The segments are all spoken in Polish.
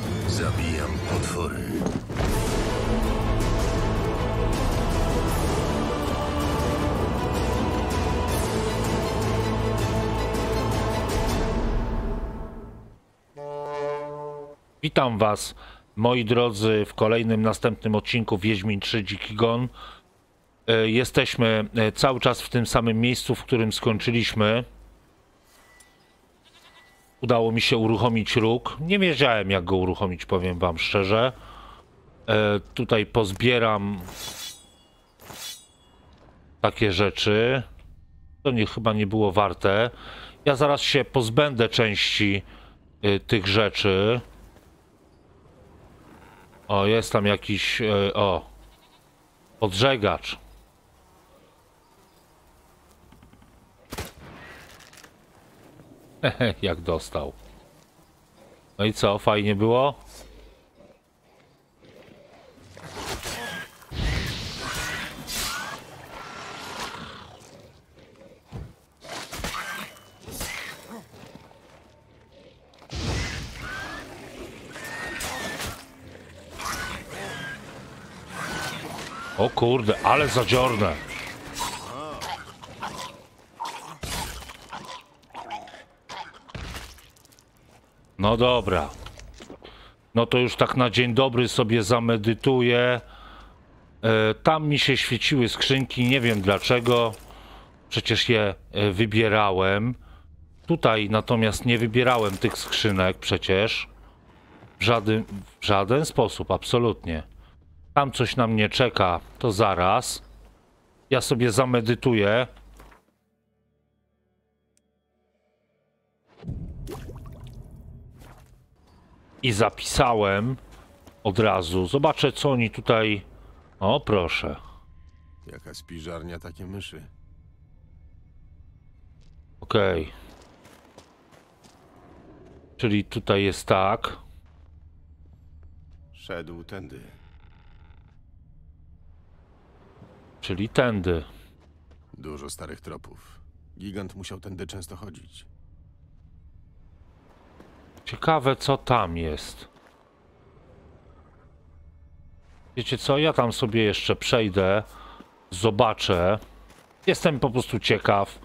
mówisz? Zabijam potwory. Witam Was, moi drodzy, w kolejnym następnym odcinku Wiedźmin 3 Dziki Gon. E, Jesteśmy e, cały czas w tym samym miejscu, w którym skończyliśmy. Udało mi się uruchomić róg. Nie wiedziałem, jak go uruchomić, powiem Wam szczerze. E, Tutaj pozbieram takie rzeczy. To nie, chyba nie było warte. Ja zaraz się pozbędę części y, tych rzeczy. O, jest tam jakiś. y, O. Podżegacz. Hehe, jak dostał. No i co, fajnie było? O kurde, ale zadziorne. No dobra. No to już tak na dzień dobry sobie zamedytuję. E, tam mi się świeciły skrzynki, nie wiem dlaczego. Przecież je e, wybierałem. Tutaj natomiast nie wybierałem tych skrzynek przecież. W żaden, w żaden sposób, absolutnie. Tam coś na mnie czeka, to zaraz. Ja sobie zamedytuję. I zapisałem od razu. Zobaczę, co oni tutaj. O, proszę. Jaka spiżarnia, takie myszy. Okej. Czyli tutaj jest tak. Szedł tędy. Czyli tędy. Dużo starych tropów. Gigant musiał tędy często chodzić. Ciekawe, co tam jest. Wiecie co? Ja tam sobie jeszcze przejdę, zobaczę. Jestem po prostu ciekaw,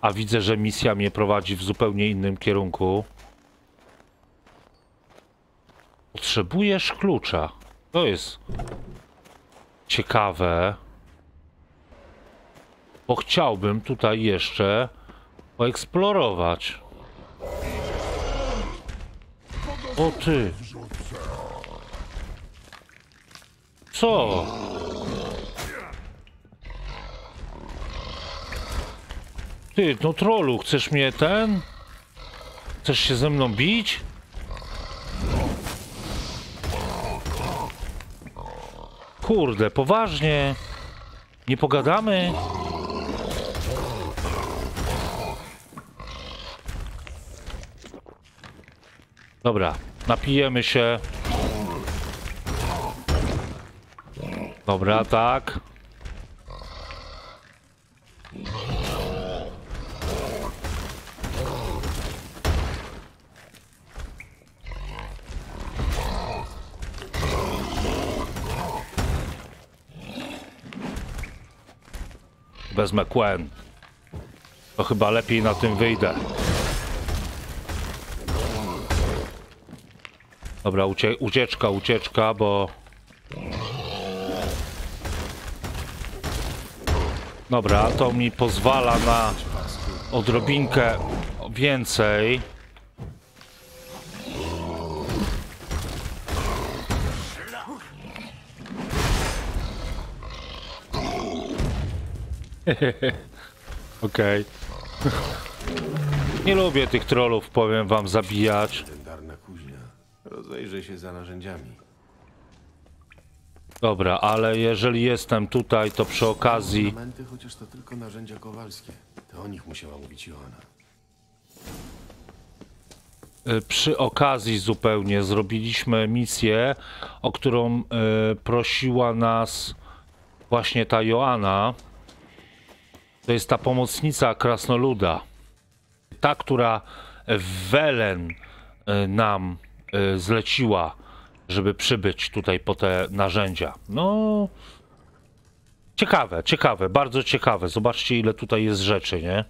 a widzę, że misja mnie prowadzi w zupełnie innym kierunku. Potrzebujesz klucza. To jest ciekawe. Bo chciałbym tutaj jeszcze poeksplorować. O ty. Co? Ty, no trolu, chcesz mnie ten? Chcesz się ze mną bić? Kurde, poważnie? Nie pogadamy? Dobra, napijemy się. Dobra, tak. Wezmę Quen. To chyba lepiej na tym wyjdę. Dobra, ucie ucieczka, ucieczka, bo... Dobra, to mi pozwala na odrobinkę więcej. Okej. Nie lubię tych trollów, powiem wam, zabijać. Rozejrzę się za narzędziami. Dobra, ale jeżeli jestem tutaj, to przy okazji... Ornamenty, chociaż to tylko narzędzia kowalskie. To o nich musiała mówić Joanna. y, Przy okazji zupełnie zrobiliśmy misję, o którą y, prosiła nas właśnie ta Joanna. To jest ta pomocnica krasnoluda. Ta, która Welen y, nam zleciła, żeby przybyć tutaj po te narzędzia. No. Ciekawe, ciekawe, bardzo ciekawe. Zobaczcie, ile tutaj jest rzeczy, nie?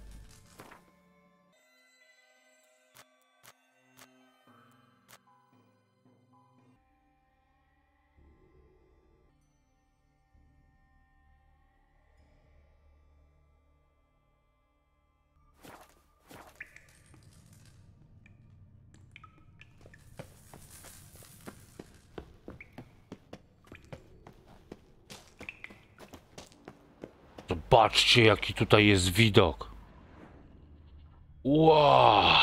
Zobaczcie, jaki tutaj jest widok. Wow!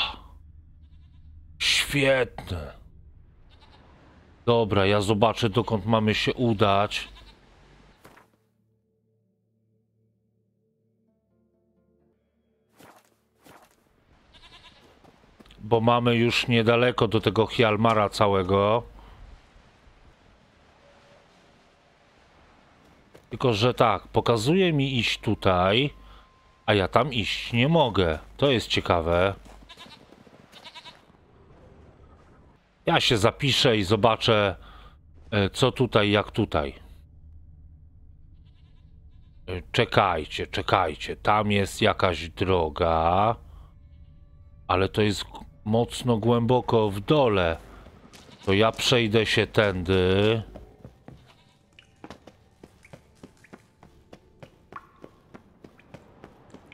Świetne. Dobra, ja zobaczę, dokąd mamy się udać. Bo mamy już niedaleko do tego Hjalmara całego. Tylko, że tak, pokazuje mi iść tutaj, a ja tam iść nie mogę. To jest ciekawe. Ja się zapiszę i zobaczę, e, co tutaj, jak tutaj. E, Czekajcie, czekajcie. Tam jest jakaś droga, ale to jest mocno głęboko w dole. To ja przejdę się tędy.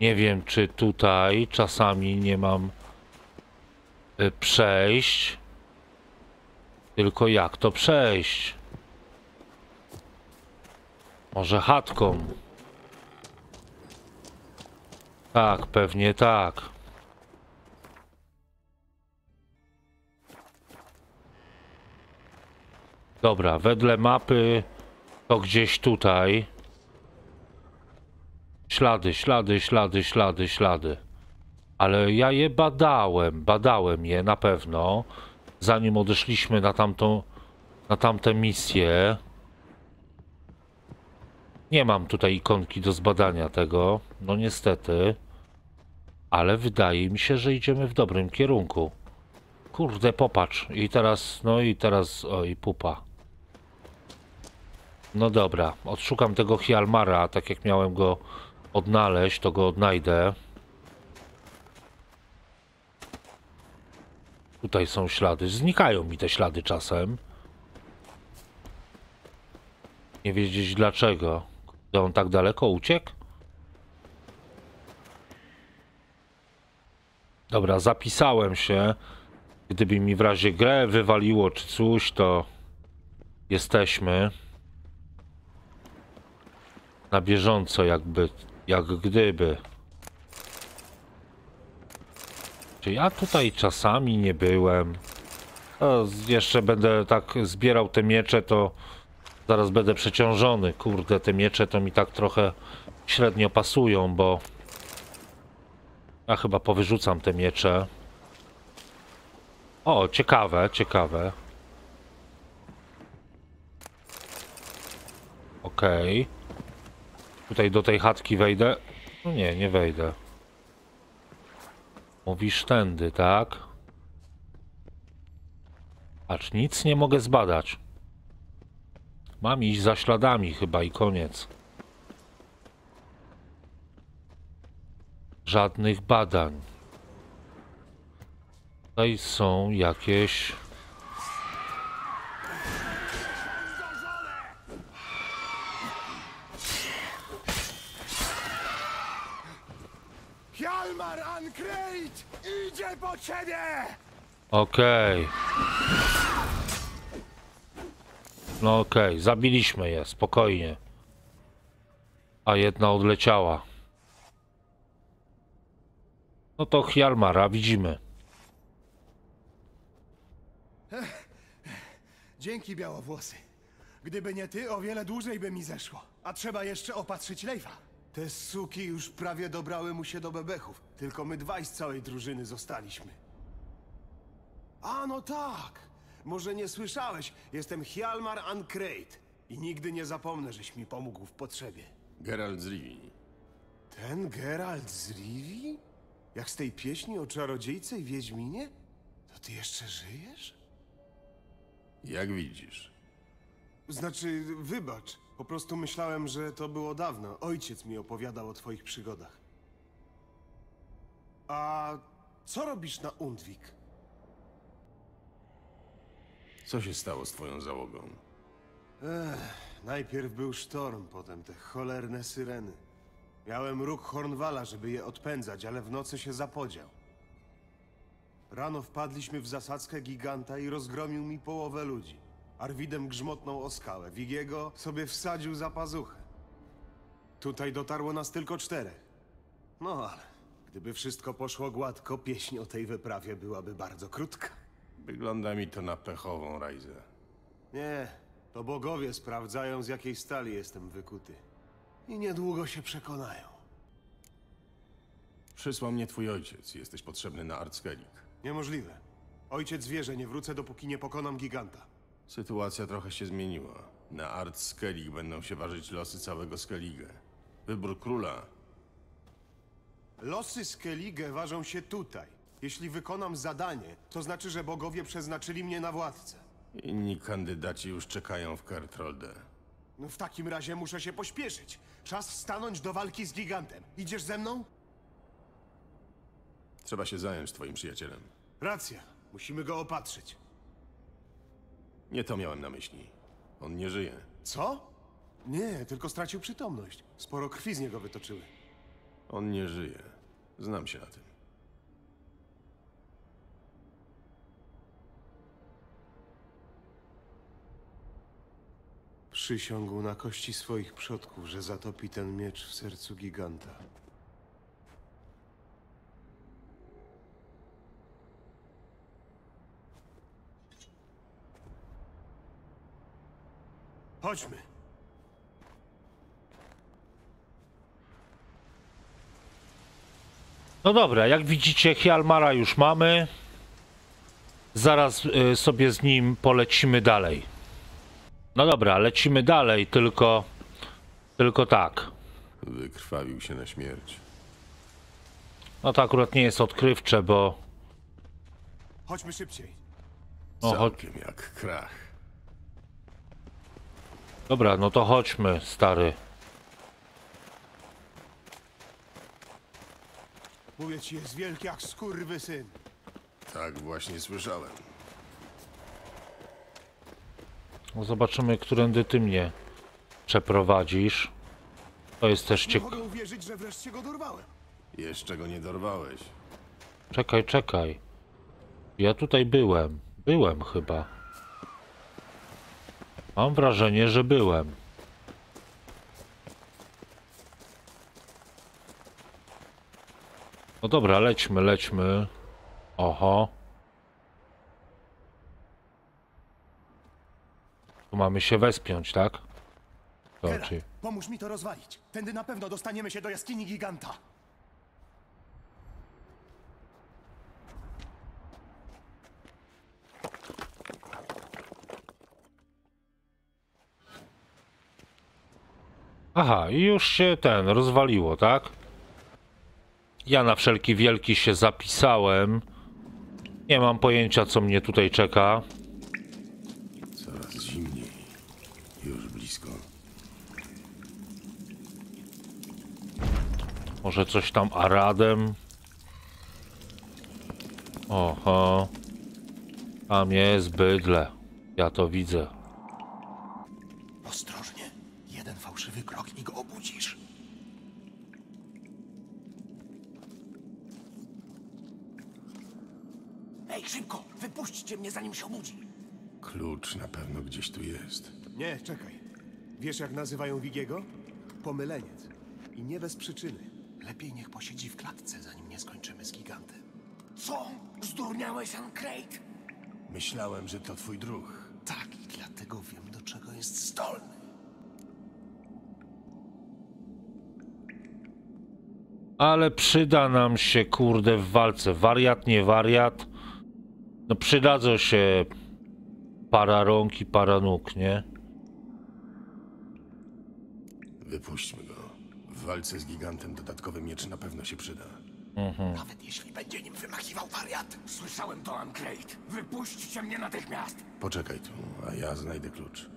Nie wiem, czy tutaj czasami nie mam y, przejść. Tylko jak to przejść? Może chatką? Tak, pewnie tak. Dobra, wedle mapy to gdzieś tutaj. Ślady, ślady, ślady, ślady, ślady. Ale ja je badałem, badałem je na pewno, zanim odeszliśmy na tamtą, na tamtę misję. Nie mam tutaj ikonki do zbadania tego, no niestety. Ale wydaje mi się, że idziemy w dobrym kierunku. Kurde, popatrz. I teraz, no i teraz, oj, pupa. No dobra, odszukam tego Hjalmara, tak jak miałem go odnaleźć, to go odnajdę. Tutaj są ślady. Znikają mi te ślady czasem. Nie wiedzieć dlaczego. Kurde, on tak daleko uciekł? Dobra, zapisałem się. Gdyby mi w razie grę wywaliło czy coś, to jesteśmy na bieżąco jakby, jak gdyby. Czy ja tutaj czasami nie byłem? O, jeszcze będę tak zbierał te miecze, to zaraz będę przeciążony. Kurde, te miecze to mi tak trochę średnio pasują, bo ja chyba powyrzucam te miecze. O, ciekawe, ciekawe. Okej. Tutaj do tej chatki wejdę? No nie, nie wejdę. Mówisz tędy, tak? Acz nic nie mogę zbadać. Mam iść za śladami chyba i koniec. Żadnych badań. Tutaj są jakieś... Hjalmar Ankreit idzie po ciebie! Okej. No okej, zabiliśmy je, spokojnie. A jedna odleciała. No to Hjalmara widzimy. Dzięki, białowłosy. Gdyby nie ty, o wiele dłużej by mi zeszło. A trzeba jeszcze opatrzyć Lejfa. Te suki już prawie dobrały mu się do bebechów. Tylko my dwaj z całej drużyny zostaliśmy. A, no tak. Może nie słyszałeś. Jestem Hjalmar Ankreit. I nigdy nie zapomnę, żeś mi pomógł w potrzebie. Geralt z Rivii. Ten Geralt z Rivii? Jak z tej pieśni o czarodziejce i wiedźminie? To ty jeszcze żyjesz? Jak widzisz. Znaczy, wybacz. Po prostu myślałem, że to było dawno. Ojciec mi opowiadał o twoich przygodach. A co robisz na Undwik? Co się stało z twoją załogą? Najpierw był sztorm, potem te cholerne syreny. Miałem róg Hornwala, żeby je odpędzać, ale w nocy się zapodział. Rano wpadliśmy w zasadzkę giganta i rozgromił mi połowę ludzi. Arwidem grzmotnął o skałę, Wigiego sobie wsadził za pazuchę. Tutaj dotarło nas tylko czterech. No ale gdyby wszystko poszło gładko, pieśń o tej wyprawie byłaby bardzo krótka. Wygląda mi to na pechową rajzę. Nie, to bogowie sprawdzają, z jakiej stali jestem wykuty. I niedługo się przekonają. Przysłał mnie twój ojciec. Jesteś potrzebny na Artskelik. Niemożliwe. Ojciec wie, że nie wrócę, dopóki nie pokonam giganta. Sytuacja trochę się zmieniła. Na Artskelik będą się ważyć losy całego Skellige. Wybór króla Losy Skellige ważą się tutaj. Jeśli wykonam zadanie, to znaczy, że bogowie przeznaczyli mnie na władcę. Inni kandydaci już czekają w Kertrolde. No w takim razie muszę się pośpieszyć. Czas stanąć do walki z gigantem. Idziesz ze mną? Trzeba się zająć twoim przyjacielem. Racja. Musimy go opatrzyć. Nie to miałem na myśli. On nie żyje. Co? Nie, tylko stracił przytomność. Sporo krwi z niego wytoczyły. On nie żyje. Znam się na tym. Przysiągł na kości swoich przodków, że zatopi ten miecz w sercu giganta. Chodźmy. No dobra, jak widzicie, Hjalmara już mamy. Zaraz y, sobie z nim polecimy dalej. No dobra, lecimy dalej, tylko. Tylko tak. Wykrwawił się na śmierć. No to akurat nie jest odkrywcze, bo. Chodźmy szybciej. No, chodź. Całkiem jak krach. Dobra, no to chodźmy, stary. Mówię ci, jest wielki jak skurwysyn. Tak właśnie słyszałem. No zobaczymy, którędy ty mnie przeprowadzisz. To jest też Nie ciekawe. mogę uwierzyć, że wreszcie go dorwałem. Jeszcze go nie dorwałeś. Czekaj, czekaj. Ja tutaj byłem. Byłem chyba. Mam wrażenie, że byłem. No dobra, lećmy, lećmy. Oho. Tu mamy się wespiąć, tak? To, Geralt, pomóż mi to rozwalić. Tędy na pewno dostaniemy się do jaskini giganta. Aha, i już się ten rozwaliło, tak? Ja na wszelki wielki się zapisałem. Nie mam pojęcia, co mnie tutaj czeka. Coraz zimniej. Już blisko. Może coś tam aradem. Oho. Tam jest bydle. Ja to widzę. Ostrożnie. Jeden fałszywy krok i go obudzisz. Ej, szybko! Wypuśćcie mnie, zanim się obudzi! Klucz na pewno gdzieś tu jest. Nie, czekaj. Wiesz, jak nazywają Wigiego? Pomyleniec. I nie bez przyczyny. Lepiej niech posiedzi w klatce, zanim nie skończymy z gigantem. Co? Zdurniałeś, Ancrate? Myślałem, że to twój druh. Tak, i dlatego wiem, do czego jest zdolny. Ale przyda nam się, kurde, w walce. Wariat, nie wariat. No przydadzą się para rąk i para nóg, nie? Wypuśćmy go. W walce z gigantem dodatkowy miecz na pewno się przyda. Nawet jeśli będzie nim wymachiwał wariat. Słyszałem to, Ancrate. Wypuśćcie mnie natychmiast. Poczekaj tu, a ja znajdę klucz.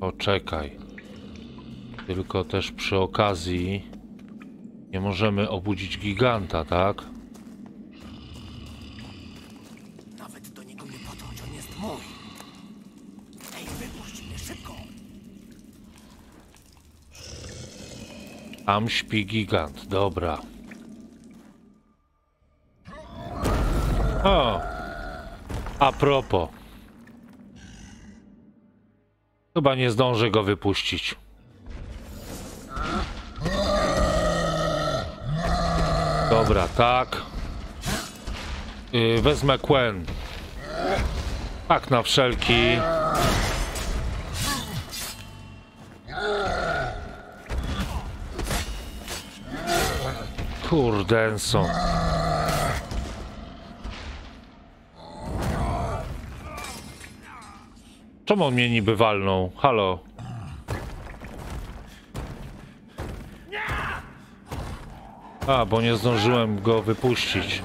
Poczekaj. Tylko też przy okazji nie możemy obudzić giganta, tak? Tam śpi gigant, dobra. O! A propos. Chyba nie zdążę go wypuścić. Dobra, tak. Yy, wezmę Quen. Tak na wszelki. Kurdenson. Czemu on mnie niby walnął? Halo? A, bo nie zdążyłem go wypuścić.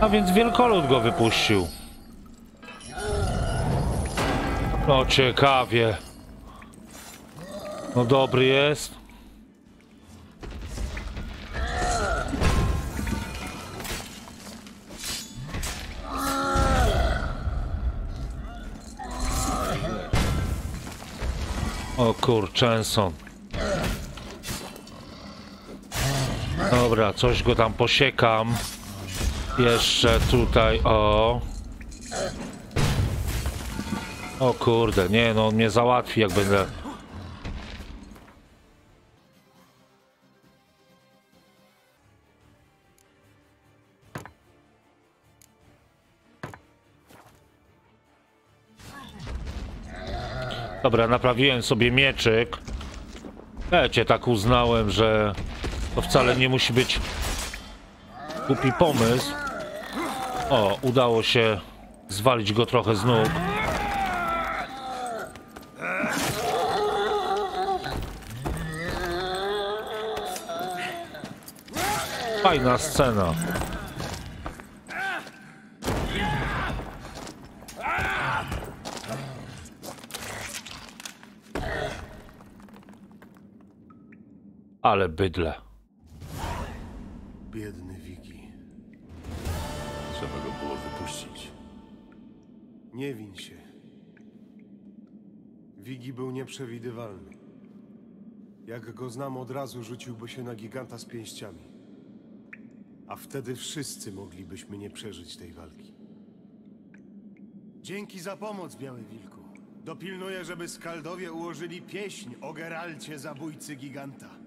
A więc wielkolud go wypuścił. No ciekawie. No dobry jest. O kurczęson. Dobra, coś go tam posiekam. Jeszcze tutaj, o. O kurde, nie no, on mnie załatwi jak będę... Dobra, naprawiłem sobie mieczyk. Wiecie, tak uznałem, że to wcale nie musi być głupi pomysł. O, udało się zwalić go trochę z nóg. Fajna scena. Ale bydle. Biedny Wiki. Trzeba go było wypuścić. Nie win się. Wigi był nieprzewidywalny. Jak go znam, od razu rzuciłby się na giganta z pięściami. A wtedy wszyscy moglibyśmy nie przeżyć tej walki. Dzięki za pomoc, Biały Wilku. Dopilnuję, żeby Skaldowie ułożyli pieśń o Geralcie, zabójcy giganta.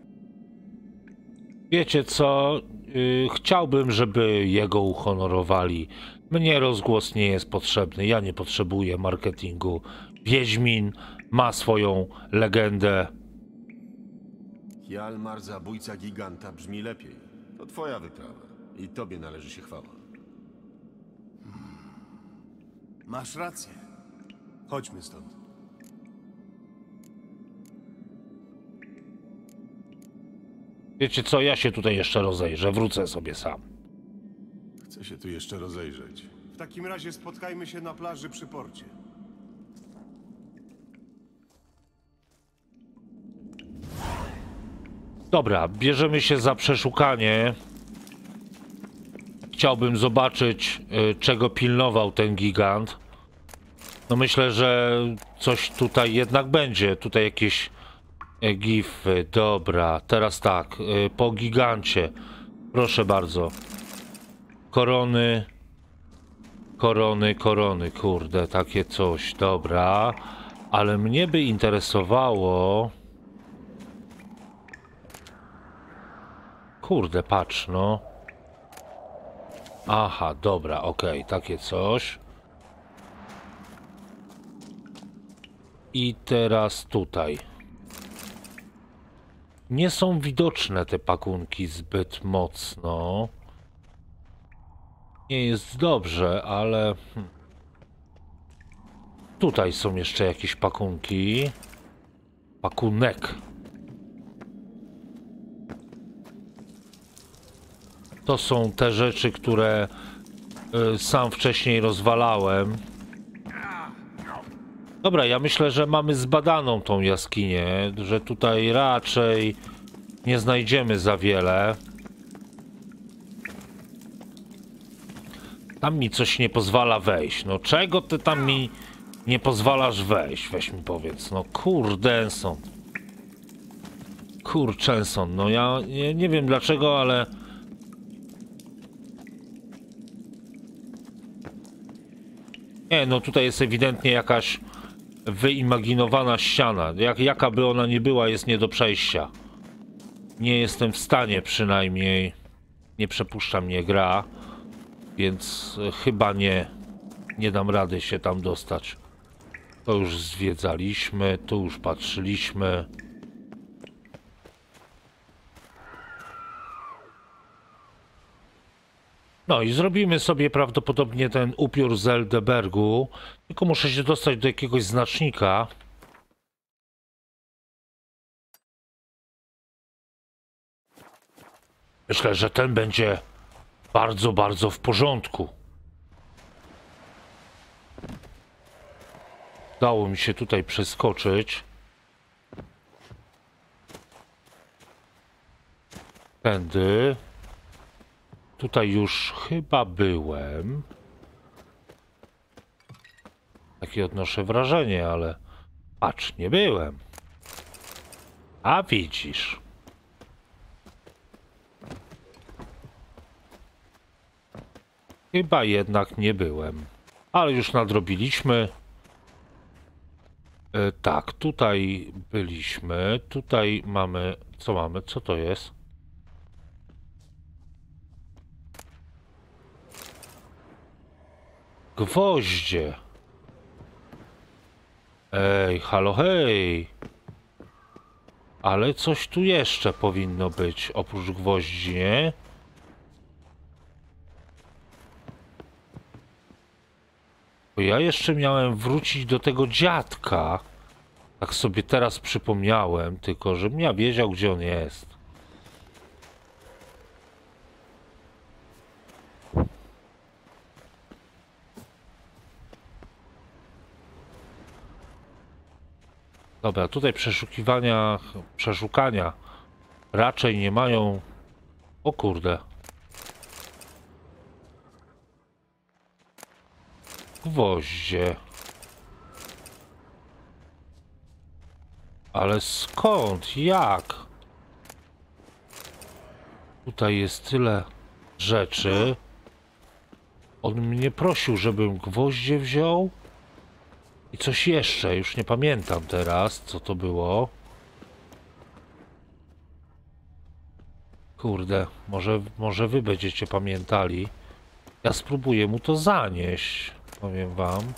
Wiecie co? Yy, chciałbym, żeby jego uhonorowali. Mnie rozgłos nie jest potrzebny. Ja nie potrzebuję marketingu. Wiedźmin ma swoją legendę. Hjalmar, zabójca giganta, brzmi lepiej. To twoja wyprawa. I tobie należy się chwała. Masz rację. Chodźmy stąd. Wiecie co? Ja się tutaj jeszcze rozejrzę. Wrócę sobie sam. Chcę się tu jeszcze rozejrzeć. W takim razie spotkajmy się na plaży przy porcie. Dobra, bierzemy się za przeszukanie. Chciałbym zobaczyć, y, czego pilnował ten gigant. No myślę, że coś tutaj jednak będzie. Tutaj jakieś gify. Dobra, teraz tak. y, Po gigancie. Proszę bardzo. Korony. Korony, korony. Kurde, takie coś. Dobra. Ale mnie by interesowało... Kurde, patrz, no. Aha, dobra, okej, takie coś. I teraz tutaj. Nie są widoczne te pakunki zbyt mocno. Nie jest dobrze, ale... hmm. Tutaj są jeszcze jakieś pakunki. Pakunek. To są te rzeczy, które y, sam wcześniej rozwalałem. Dobra, ja myślę, że mamy zbadaną tą jaskinię, że tutaj raczej nie znajdziemy za wiele. Tam mi coś nie pozwala wejść. No czego ty tam mi nie pozwalasz wejść? Weź mi powiedz. No kurdenson. Kurczęson. No ja nie, nie wiem dlaczego, ale... Nie, no tutaj jest ewidentnie jakaś wyimaginowana ściana. Jak, jaka by ona nie była, jest nie do przejścia. Nie jestem w stanie przynajmniej. Nie przepuszcza mnie gra. Więc e, chyba nie, nie dam rady się tam dostać. To już zwiedzaliśmy, tu już patrzyliśmy. No i zrobimy sobie prawdopodobnie ten upiór z Eldebergu. Tylko muszę się dostać do jakiegoś znacznika. Myślę, że ten będzie bardzo, bardzo w porządku. Udało mi się tutaj przeskoczyć. Tędy. Tutaj już chyba byłem. Takie odnoszę wrażenie, ale patrz, nie byłem. A widzisz. Chyba jednak nie byłem. Ale już nadrobiliśmy. E, tak, tutaj byliśmy. Tutaj mamy. Co mamy? Co to jest? Gwoździe. Ej, halo, hej. Ale coś tu jeszcze powinno być oprócz gwoździ, nie? Bo ja jeszcze miałem wrócić do tego dziadka. Tak sobie teraz przypomniałem, tylko żebym ja wiedział, gdzie on jest. Dobra, tutaj przeszukiwania, przeszukania raczej nie mają... O kurde. Gwoździe. Ale skąd? Jak? Tutaj jest tyle rzeczy. On mnie prosił, żebym gwoździe wziął. I coś jeszcze, już nie pamiętam teraz, co to było. Kurde, może, może wy będziecie pamiętali. Ja spróbuję mu to zanieść, powiem wam.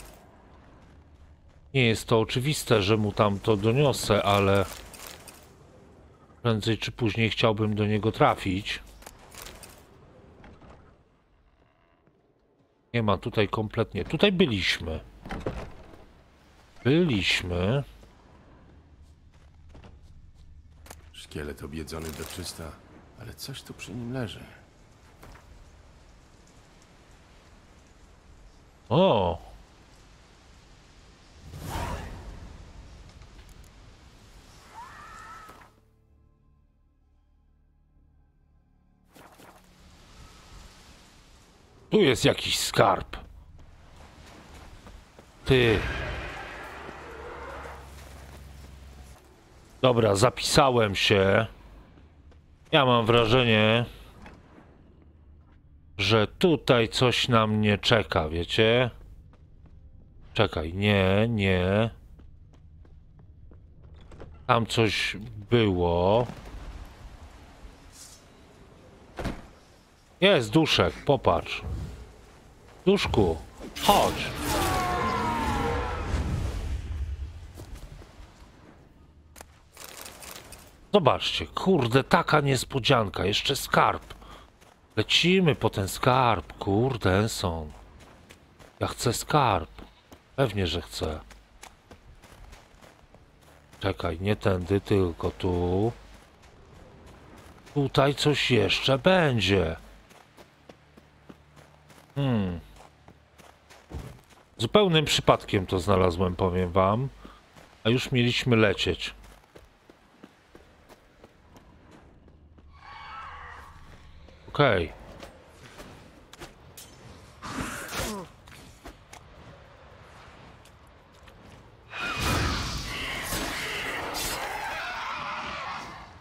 Nie jest to oczywiste, że mu tam to doniosę, ale prędzej czy później chciałbym do niego trafić. Nie ma tutaj kompletnie. Tutaj byliśmy. Byliśmy. Szkielet obiedzony do czysta, ale coś tu przy nim leży. O! Tu jest jakiś skarb. Ty. Dobra, zapisałem się. Ja mam wrażenie, że tutaj coś na mnie czeka, wiecie? Czekaj, nie, nie. Tam coś było. Jest duszek, popatrz. Duszku, chodź. Zobaczcie, kurde, taka niespodzianka, jeszcze skarb. Lecimy po ten skarb, kurde, Enson. Ja chcę skarb. Pewnie, że chcę. Czekaj, nie tędy, tylko tu. Tutaj coś jeszcze będzie. Hmm. Zupełnym przypadkiem to znalazłem, powiem wam. A już mieliśmy lecieć. Okej.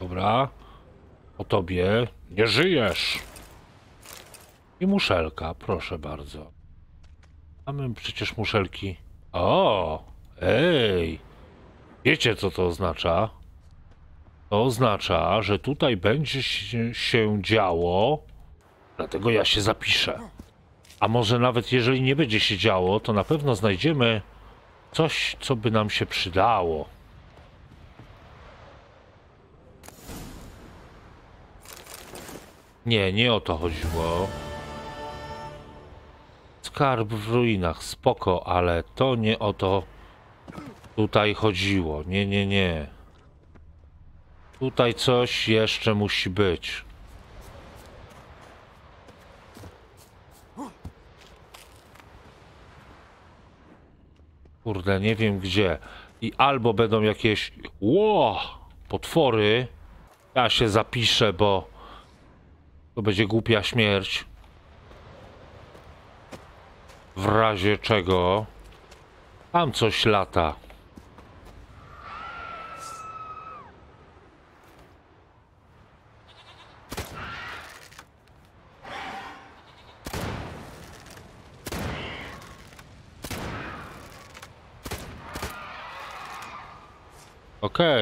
Dobra. O tobie. Nie żyjesz. I muszelka, proszę bardzo. Mamy przecież muszelki. O! Ej! Wiecie co to oznacza? To oznacza, że tutaj będzie się, działo. Dlatego ja się zapiszę. A może nawet jeżeli nie będzie się działo, to na pewno znajdziemy coś, co by nam się przydało. Nie, nie o to chodziło. Skarb w ruinach, spoko, ale to nie o to tutaj chodziło. Nie, nie, nie. Tutaj coś jeszcze musi być. Kurde, nie wiem gdzie. I albo będą jakieś ło potwory. Ja się zapiszę, bo to będzie głupia śmierć. W razie czego tam coś lata.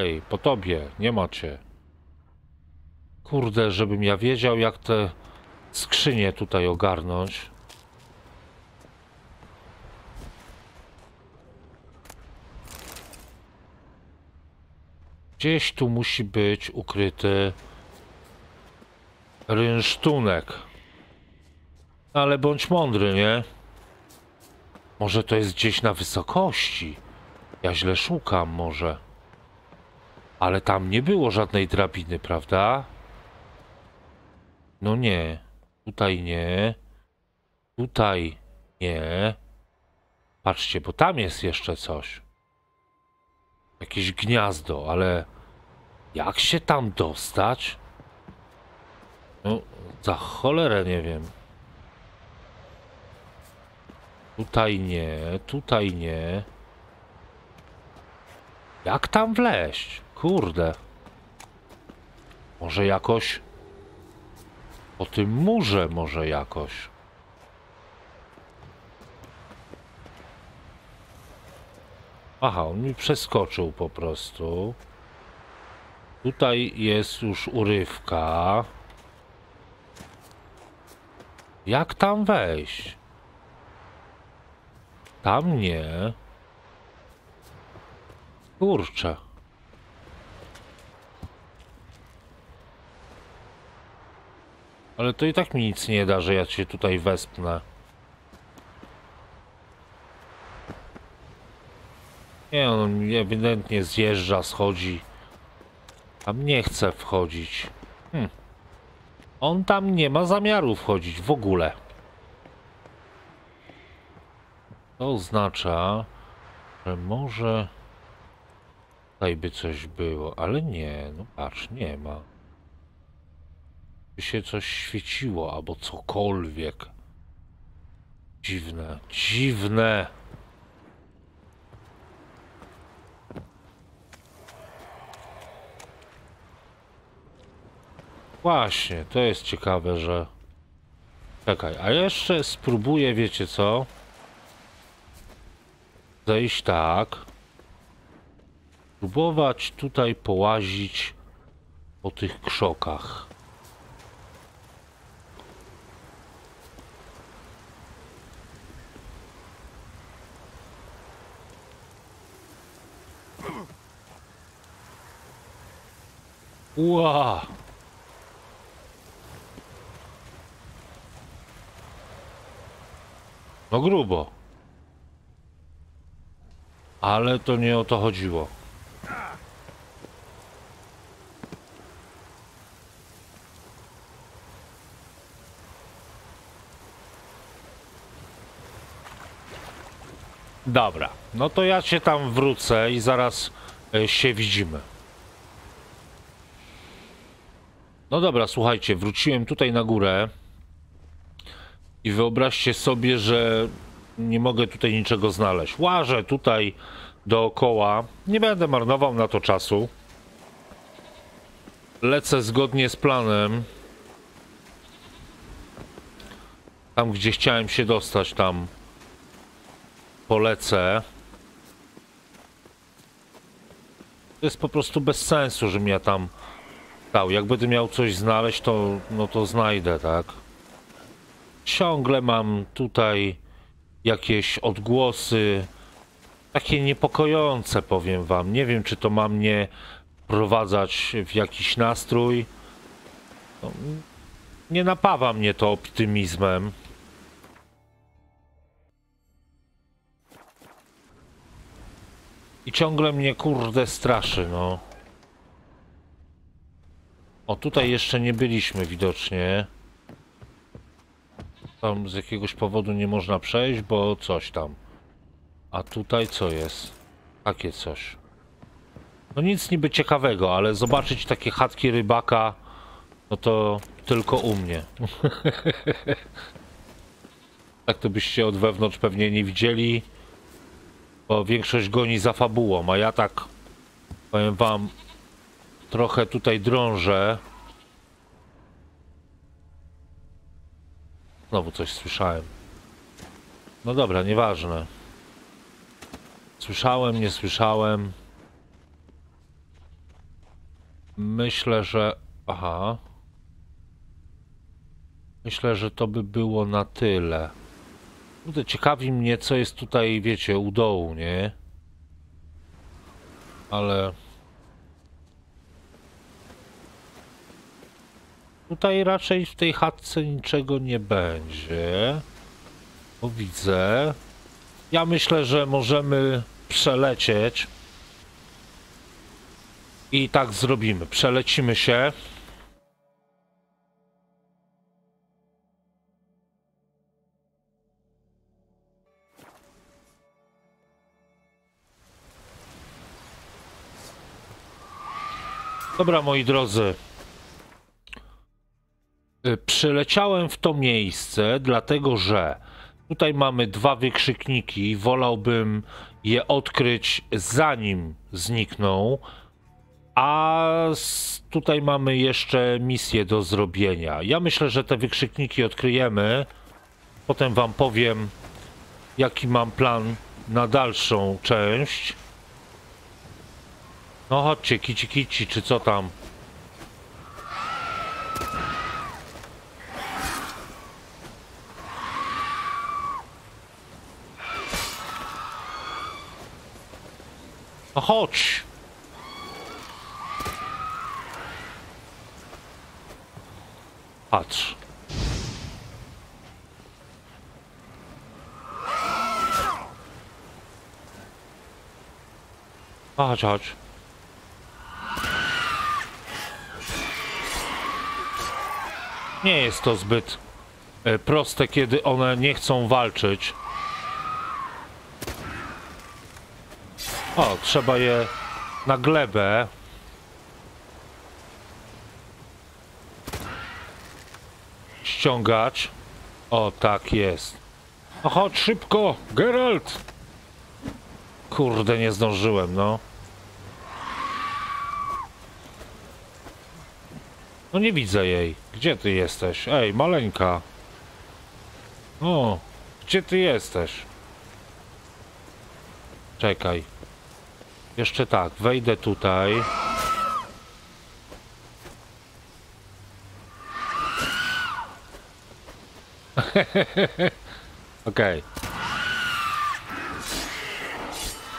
Okej, po tobie, nie macie. Kurde, żebym ja wiedział, jak te skrzynie tutaj ogarnąć. Gdzieś tu musi być ukryty rynsztunek. Ale bądź mądry, nie? Może to jest gdzieś na wysokości. Ja źle szukam, może. Ale tam nie było żadnej drabiny, prawda? No nie. Tutaj nie. Tutaj nie. Patrzcie, bo tam jest jeszcze coś. Jakieś gniazdo, ale jak się tam dostać? No, za cholerę nie wiem. Tutaj nie, tutaj nie. Jak tam wleźć? Kurde. Może jakoś... Po tym murze może jakoś. Aha, on mi przeskoczył po prostu. Tutaj jest już urywka. Jak tam wejść? Tam nie. Kurczę. Ale to i tak mi nic nie da, że ja się tutaj wespnę. Nie, on ewidentnie zjeżdża, schodzi. Tam nie chce wchodzić. Hm. On tam nie ma zamiaru wchodzić w ogóle. To oznacza, że może tutaj by coś było, ale nie, no patrz, nie ma. Się coś świeciło albo cokolwiek. Dziwne, dziwne. Właśnie, to jest ciekawe, że... Czekaj, a jeszcze spróbuję, wiecie co? Zejść tak. Próbować tutaj połazić po tych krzokach. Ła! No grubo. Ale to nie o to chodziło. Dobra, no to ja się tam wrócę i zaraz e, się widzimy. No dobra, słuchajcie, wróciłem tutaj na górę i wyobraźcie sobie, że nie mogę tutaj niczego znaleźć. Łażę tutaj dookoła, nie będę marnował na to czasu. Lecę zgodnie z planem. Tam, gdzie chciałem się dostać, tam polecę. To jest po prostu bez sensu, żebym ja tam stał. Jak będę miał coś znaleźć, to, no to znajdę, tak? Ciągle mam tutaj jakieś odgłosy, takie niepokojące, powiem wam. Nie wiem, czy to ma mnie wprowadzać w jakiś nastrój. No, nie napawa mnie to optymizmem. I ciągle mnie kurde straszy, no. O, tutaj jeszcze nie byliśmy widocznie. Tam z jakiegoś powodu nie można przejść, bo coś tam. A tutaj co jest? Takie coś. No nic niby ciekawego, ale zobaczyć takie chatki rybaka, no to tylko u mnie. tak to byście od wewnątrz pewnie nie widzieli, bo większość goni za fabułą, a ja tak powiem wam trochę tutaj drążę. Znowu coś słyszałem. No dobra, nieważne. Słyszałem, nie słyszałem. Myślę, że... Aha. Myślę, że to by było na tyle. Ciekawi mnie, co jest tutaj, wiecie, u dołu, nie? Ale... Tutaj raczej w tej chatce niczego nie będzie. Widzę. Ja myślę, że możemy przelecieć. I tak zrobimy. Przelecimy się. Dobra, moi drodzy. Y, Przyleciałem w to miejsce, dlatego że tutaj mamy dwa wykrzykniki. Wolałbym je odkryć zanim znikną. A tutaj mamy jeszcze misję do zrobienia. Ja myślę, że te wykrzykniki odkryjemy. Potem wam powiem, jaki mam plan na dalszą część. No chodźcie, kici kici, czy co tam? No chodź! Patrz. Chodź, chodź. Nie jest to zbyt e, proste, kiedy one nie chcą walczyć. O, trzeba je na glebę. Ściągać. O, tak jest. O, chodź szybko, Geralt! Kurde, nie zdążyłem, no. No nie widzę jej. Gdzie ty jesteś? Ej, maleńka. O, gdzie ty jesteś? Czekaj. Jeszcze tak, wejdę tutaj. Okej.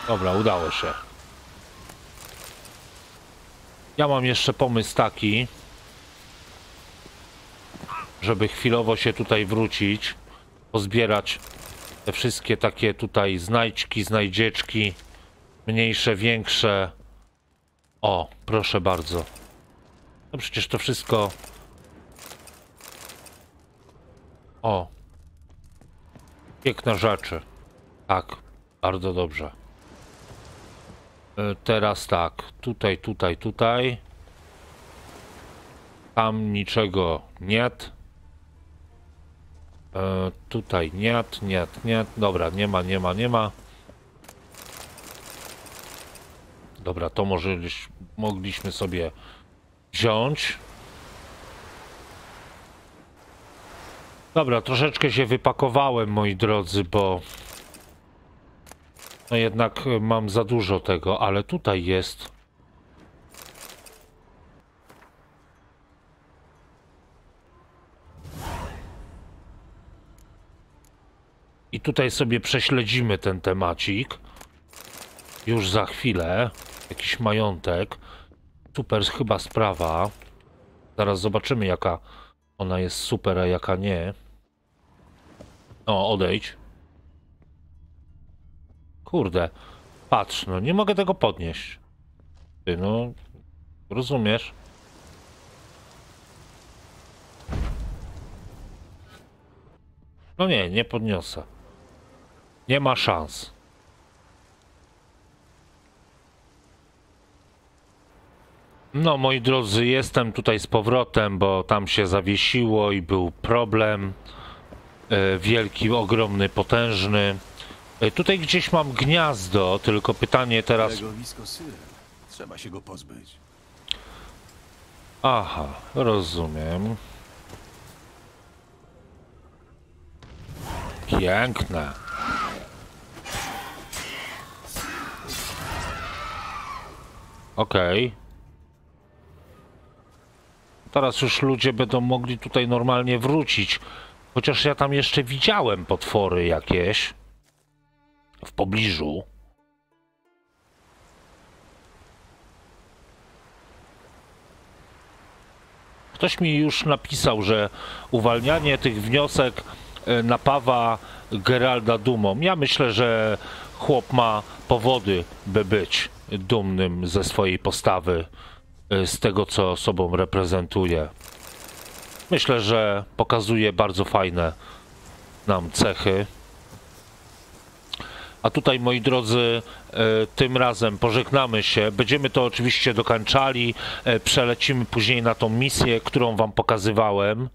Dobra, udało się. Ja mam jeszcze pomysł taki, żeby chwilowo się tutaj wrócić, pozbierać te wszystkie takie tutaj znajdźki, znajdzieczki Mniejsze, większe. O, proszę bardzo. No przecież to wszystko... O. Piękne rzeczy. Tak, bardzo dobrze. E, Teraz tak, tutaj, tutaj, tutaj. Tam niczego nie. E, tutaj nie, nie, nie. Dobra, nie ma, nie ma, nie ma. Dobra, to może liś- mogliśmy sobie wziąć. Dobra, troszeczkę się wypakowałem, moi drodzy, bo no jednak mam za dużo tego, ale tutaj jest. I tutaj sobie prześledzimy ten temacik. Już za chwilę. Jakiś majątek. Super chyba sprawa. Zaraz zobaczymy jaka ona jest super, a jaka nie. O, odejdź. Kurde. Patrz, no nie mogę tego podnieść. Ty, no... Rozumiesz? No nie, nie podniosę. Nie ma szans. No, moi drodzy, jestem tutaj z powrotem, bo tam się zawiesiło i był problem. E, wielki, ogromny, potężny. E, tutaj gdzieś mam gniazdo, tylko pytanie teraz. Trzeba się go pozbyć. Aha, rozumiem. Piękne. Okej. Teraz już ludzie będą mogli tutaj normalnie wrócić. Chociaż ja tam jeszcze widziałem potwory jakieś. W pobliżu. Ktoś mi już napisał, że uwalnianie tych wniosek e, napawa Geralda dumą. Ja myślę, że chłop ma powody, by być dumnym ze swojej postawy, z tego co sobą reprezentuje. Myślę, że pokazuje bardzo fajne nam cechy. A tutaj, moi drodzy, e, tym razem pożegnamy się. Będziemy to oczywiście dokończali. E, Przelecimy później na tą misję, którą wam pokazywałem.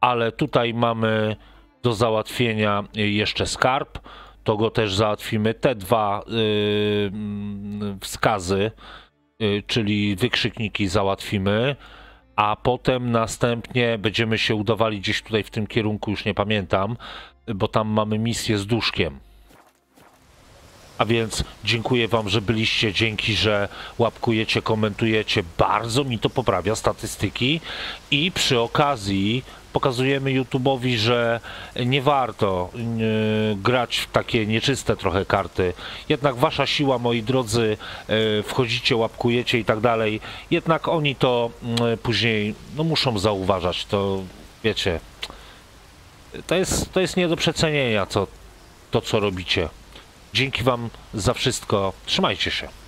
Ale tutaj mamy do załatwienia jeszcze skarb. To go też załatwimy. Te dwa y, mm, wskazy, y, czyli wykrzykniki załatwimy. A potem następnie będziemy się udawali gdzieś tutaj w tym kierunku, już nie pamiętam, bo tam mamy misję z duszkiem. A więc dziękuję Wam, że byliście, dzięki, że łapkujecie, komentujecie. Bardzo mi to poprawia statystyki i przy okazji pokazujemy YouTube'owi, że nie warto yy, grać w takie nieczyste trochę karty. Jednak Wasza siła, moi drodzy, yy, wchodzicie, łapkujecie i tak dalej. Jednak oni to yy, później no, muszą zauważać. To wiecie, to jest, to jest nie do przecenienia, co, to co robicie. Dzięki Wam za wszystko. Trzymajcie się.